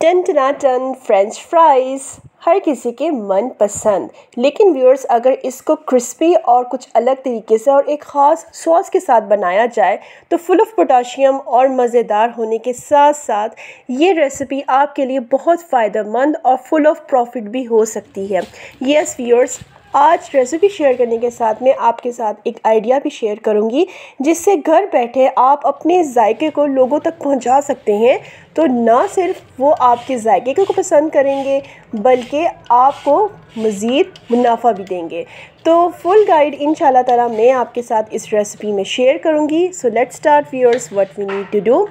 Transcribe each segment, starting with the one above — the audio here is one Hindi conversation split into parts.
टन टना टन फ्रेंच फ्राइज़ हर किसी के मन पसंद। लेकिन व्यूअर्स अगर इसको क्रिस्पी और कुछ अलग तरीके से और एक ख़ास सॉस के साथ बनाया जाए तो फुल ऑफ़ पोटाशियम और मज़ेदार होने के साथ साथ ये रेसिपी आपके लिए बहुत फ़ायदेमंद और फुल ऑफ़ प्रॉफिट भी हो सकती है। यस व्यूअर्स आज रेसिपी शेयर करने के साथ में आपके साथ एक आइडिया भी शेयर करूँगी, जिससे घर बैठे आप अपने जायके को लोगों तक पहुँचा सकते हैं। तो ना सिर्फ़ वो आपके जायके को पसंद करेंगे, बल्कि आपको मज़ीद मुनाफा भी देंगे। तो फुल गाइड इन ताला मैं आपके साथ इस रेसिपी में शेयर करूँगी। So let's start viewers what we need to do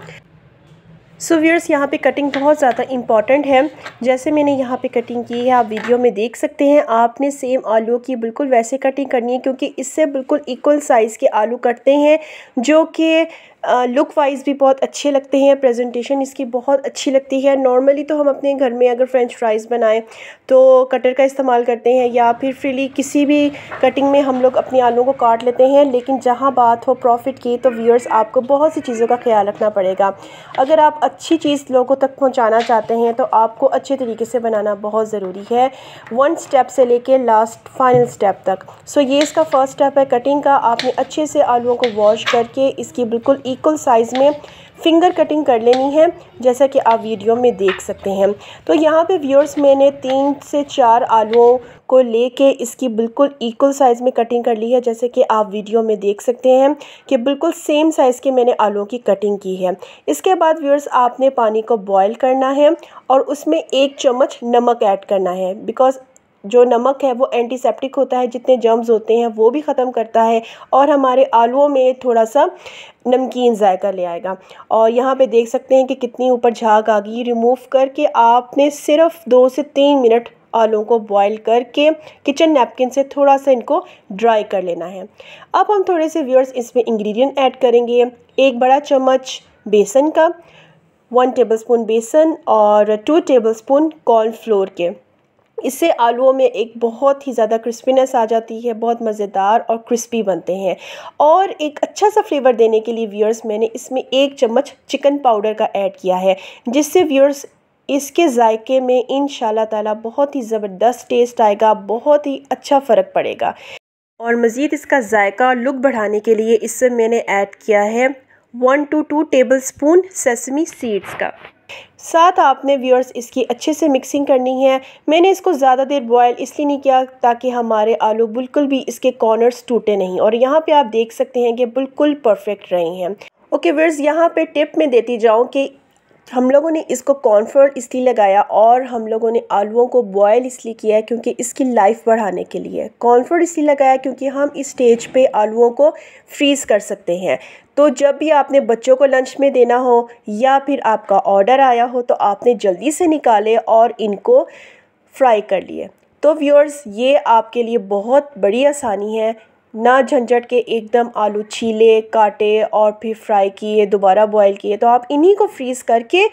so viewers यहाँ पे कटिंग बहुत ज़्यादा इंपॉर्टेंट है। जैसे मैंने यहाँ पे कटिंग की है, आप वीडियो में देख सकते हैं। आपने सेम आलू की बिल्कुल वैसे कटिंग करनी है, क्योंकि इससे बिल्कुल इक्वल साइज़ के आलू कटते हैं, जो कि लुक वाइज भी बहुत अच्छे लगते हैं प्रेजेंटेशन इसकी बहुत अच्छी लगती है। नॉर्मली तो हम अपने घर में अगर फ्रेंच फ्राइज़ बनाएँ तो कटर का इस्तेमाल करते हैं या फिर फ्रीली किसी भी कटिंग में हम लोग अपने आलू को काट लेते हैं, लेकिन जहाँ बात हो प्रॉफिट की तो व्यूअर्स आपको बहुत सी चीज़ों का ख्याल रखना पड़ेगा। अगर आप अच्छी चीज़ लोगों तक पहुँचाना चाहते हैं तो आपको अच्छे तरीके से बनाना बहुत ज़रूरी है वन स्टेप से लेके लास्ट फाइनल स्टेप तक। सो ये इसका फ़र्स्ट स्टेप है कटिंग का। आपने अच्छे से आलूओं को वॉश करके इसकी बिल्कुल इक्वल साइज़ में फिंगर कटिंग कर लेनी है, जैसा कि आप वीडियो में देख सकते हैं। तो यहाँ पे व्यूअर्स मैंने तीन से चार आलूओं को लेके इसकी बिल्कुल इक्वल साइज़ में कटिंग कर ली है, जैसे कि आप वीडियो में देख सकते हैं कि बिल्कुल सेम साइज़ के मैंने आलूओं की कटिंग की है। इसके बाद व्यूअर्स आपने पानी को बॉयल करना है और उसमें एक चम्मच नमक ऐड करना है बिकॉज़ जो नमक है वो एंटीसेप्टिक होता है, जितने जर्म्स होते हैं वो भी ख़त्म करता है और हमारे आलूओं में थोड़ा सा नमकीन जायका ले आएगा। और यहाँ पे देख सकते हैं कि कितनी ऊपर झाग आ गई। रिमूव करके आपने सिर्फ़ दो से तीन मिनट आलूओं को बॉईल करके किचन नैपकिन से थोड़ा सा इनको ड्राई कर लेना है। अब हम थोड़े से व्यूअर्स इसमें इंग्रेडिएंट ऐड करेंगे। एक बड़ा चम्मच बेसन का वन टेबलस्पून बेसन और टू टेबलस्पून कॉर्नफ्लोर के। इससे आलूओं में एक बहुत ही ज़्यादा क्रिस्पीनेस आ जाती है, बहुत मज़ेदार और क्रिस्पी बनते हैं। और एक अच्छा सा फ्लेवर देने के लिए व्यूअर्स मैंने इसमें एक चम्मच चिकन पाउडर का ऐड किया है, जिससे व्यूअर्स इसके जायके में इन ताला बहुत ही ज़बरदस्त टेस्ट आएगा, बहुत ही अच्छा फ़र्क पड़ेगा। और मज़ीद इसका जायका लुक बढ़ाने के लिए इससे मैंने ऐड किया है one two two tablespoon sesame seeds का। साथ आपने व्यूअर्स इसकी अच्छे से मिक्सिंग करनी है। मैंने इसको ज़्यादा देर बॉयल इसलिए नहीं किया ताकि हमारे आलू बिल्कुल भी इसके कॉर्नर्स टूटे नहीं। और यहाँ पे आप देख सकते हैं कि बिल्कुल परफेक्ट रहे हैं। ओके व्यूअर्स यहाँ पे टिप में देती जाऊँ कि हम लोगों ने इसको कॉन्फर्ट इसलिए लगाया और हम लोगों ने आलूओं को बॉयल इसलिए किया है क्योंकि इसकी लाइफ बढ़ाने के लिए। कॉन्फर्ट इसलिए लगाया क्योंकि हम इस स्टेज पे आलूओं को फ्रीज़ कर सकते हैं। तो जब भी आपने बच्चों को लंच में देना हो या फिर आपका ऑर्डर आया हो तो आपने जल्दी से निकाले और इनको फ्राई कर लिए। तो व्यूअर्स ये आपके लिए बहुत बड़ी आसानी है। ना झंझट के एकदम आलू छीले, काटे और फिर फ्राई किए, दोबारा बॉईल किए। तो आप इन्हीं को फ्रीज़ करके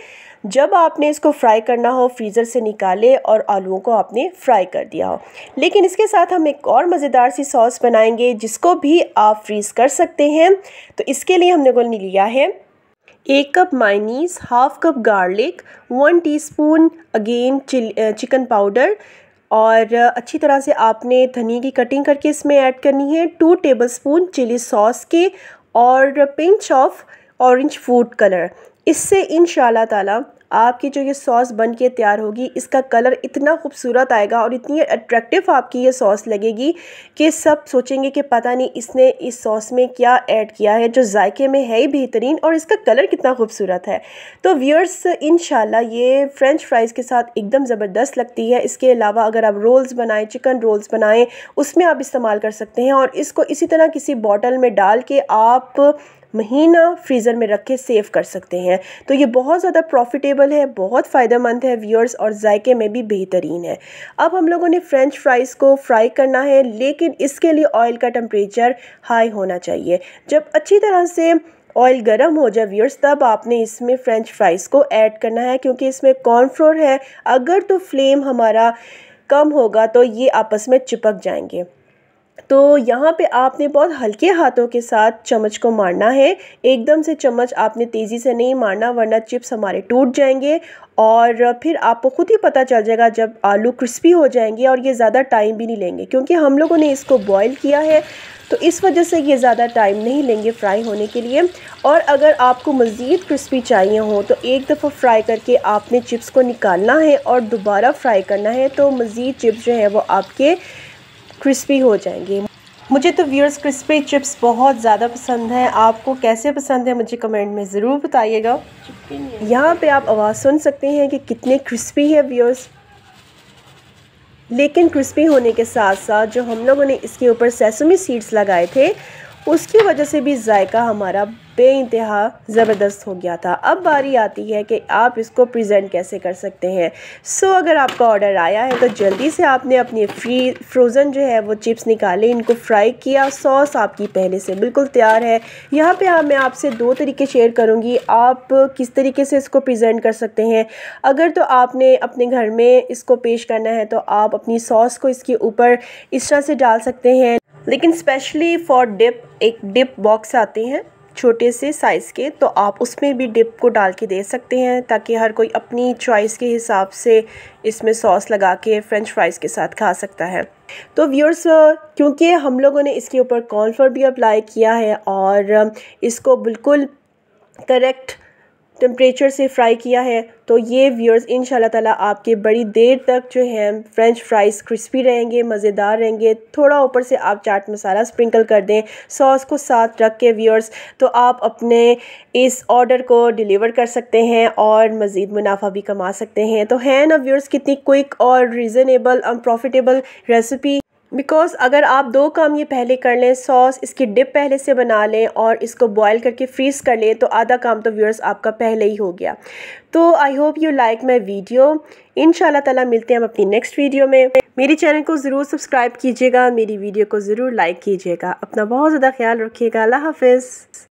जब आपने इसको फ्राई करना हो फ्रीज़र से निकाले और आलूओं को आपने फ्राई कर दिया हो। लेकिन इसके साथ हम एक और मज़ेदार सी सॉस बनाएँगे, जिसको भी आप फ्रीज़ कर सकते हैं। तो इसके लिए हमने को लिया है। एक cup minus half cup garlic one teaspoon again chicken powder और अच्छी तरह से आपने धनिया की कटिंग करके इसमें ऐड करनी है टू टेबलस्पून चिली सॉस के और pinch of orange food colour इससे इन ताला आपकी जो ये सॉस बन के तैयार होगी, इसका कलर इतना खूबसूरत आएगा और इतनी अट्रैक्टिव आपकी ये सॉस लगेगी कि सब सोचेंगे कि पता नहीं इसने इस सॉस में क्या ऐड किया है, जो जायके में है ही बेहतरीन और इसका कलर कितना खूबसूरत है। तो व्यूअर्स इन ये फ्रेंच फ्राइज़ के साथ एकदम ज़बरदस्त लगती है। इसके अलावा अगर आप रोल्स बनाएँ चिकन रोल्स बनाएँ, उसमें आप इस्तेमाल कर सकते हैं और इसको इसी तरह किसी बॉटल में डाल के आप महीना फ्रीज़र में रख के सेव कर सकते हैं। तो ये बहुत ज़्यादा प्रॉफिटेबल है, बहुत फ़ायदेमंद है व्यूअर्स और जायके में भी बेहतरीन है। अब हम लोगों ने फ्रेंच फ्राइज़ को फ्राई करना है, लेकिन इसके लिए ऑयल का टम्परेचर हाई होना चाहिए। जब अच्छी तरह से ऑयल गर्म हो जाए व्यूअर्स तब आपने इसमें फ्रेंच फ्राइज़ को ऐड करना है, क्योंकि इसमें कॉर्नफ्लोर है। अगर तो फ्लेम हमारा कम होगा तो ये आपस में चिपक जाएँगे। तो यहाँ पे आपने बहुत हल्के हाथों के साथ चम्मच को मारना है। एकदम से चम्मच आपने तेज़ी से नहीं मारना, वरना चिप्स हमारे टूट जाएँगे और फिर आपको ख़ुद ही पता चल जाएगा जब आलू क्रिस्पी हो जाएँगे और ये ज़्यादा टाइम भी नहीं लेंगे, क्योंकि हम लोगों ने इसको बॉईल किया है। तो इस वजह से ये ज़्यादा टाइम नहीं लेंगे फ्राई होने के लिए। और अगर आपको मज़ीद क्रिस्पी चाहिए हो तो एक दफ़ा फ्राई करके आपने चिप्स को निकालना है और दोबारा फ्राई करना है। तो मज़ीद चिप्स जो है वो आपके क्रिस्पी हो जाएँगे। मुझे तो व्यूअर्स क्रिस्पी चिप्स बहुत ज़्यादा पसंद हैं। आपको कैसे पसंद है मुझे कमेंट में ज़रूर बताइएगा। यहाँ पे आप आवाज़ सुन सकते हैं कि कितने क्रिस्पी है व्यूअर्स लेकिन क्रिस्पी होने के साथ साथ जो हम लोगों ने इसके ऊपर सेसमी सीड्स लगाए थे उसकी वजह से भी जायका हमारा बे इंतहा ज़बरदस्त हो गया था। अब बारी आती है कि आप इसको प्रेजेंट कैसे कर सकते हैं। सो अगर आपका ऑर्डर आया है तो जल्दी से आपने अपनी फ्री फ्रोज़न जो है, वो चिप्स निकाले, इनको फ्राई किया। सॉस आपकी पहले से बिल्कुल तैयार है। यहाँ पे आप मैं आपसे दो तरीके शेयर करूँगी। आप किस तरीके से इसको प्रेजेंट कर सकते हैं। अगर तो आपने अपने घर में इसको पेश करना है तो आप अपनी सॉस को इसके ऊपर इस तरह से डाल सकते हैं। लेकिन स्पेशली फॉर डिप एक डिप बॉक्स आते हैं, छोटे से साइज़ के तो आप उसमें भी डिप को डाल के दे सकते हैं, ताकि हर कोई अपनी चॉइस के हिसाब से इसमें सॉस लगा के फ्रेंच फ्राइज़ के साथ खा सकता है। तो व्यूअर्स क्योंकि हम लोगों ने इसके ऊपर कॉर्नफ्लोर भी अप्लाई किया है, और इसको बिल्कुल करेक्ट टेम्परेचर से फ्राई किया है तो ये व्यूअर्स इन ताला आपके बड़ी देर तक जो है फ्रेंच फ्राइज़ क्रिस्पी रहेंगे, मज़ेदार रहेंगे। थोड़ा ऊपर से आप चाट मसाला स्प्रिंकल कर दें सॉस को साथ रख के व्यूअर्स तो आप अपने इस ऑर्डर को डिलीवर कर सकते हैं और मज़ीद मुनाफा भी कमा सकते हैं। तो है ना व्यूअर्स कितनी क्विक और रीज़नेबल और प्रॉफिटेबल रेसिपी बिकॉज़ अगर आप दो काम ये पहले कर लें सॉस इसकी डिप पहले से बना लें और इसको बॉयल करके फ्रीज़ कर लें तो आधा काम तो व्यूअर्स आपका पहले ही हो गया। तो I hope you like my video इन ताला मिलते हैं हम अपनी नेक्स्ट वीडियो में। मेरी चैनल को ज़रूर सब्सक्राइब कीजिएगा, मेरी वीडियो को ज़रूर लाइक कीजिएगा। अपना बहुत ज़्यादा ख्याल रखिएगा। अल्लाह हाफिज़।